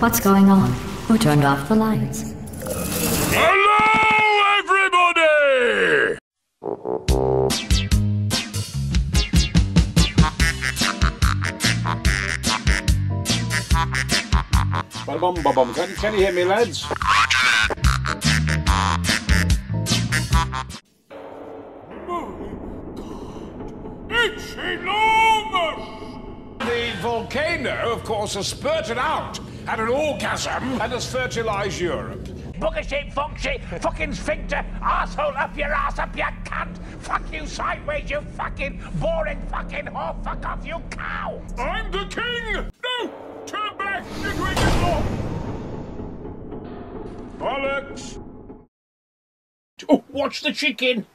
What's going on? Who turned off the lights? Hello, everybody! Ba-bum, ba-bum. Can, can you hear me, lads? It's enormous! The volcano, of course, has spurted out, had an orgasm, and has fertilized Europe. Booger shape, funk shape, fucking sphincter, asshole up your ass, up your cunt. Fuck you sideways, you fucking boring fucking whore. Fuck off, you cow. I'm the king! No! Turn back! You're doing it wrong! Bollocks! Oh, watch the chicken.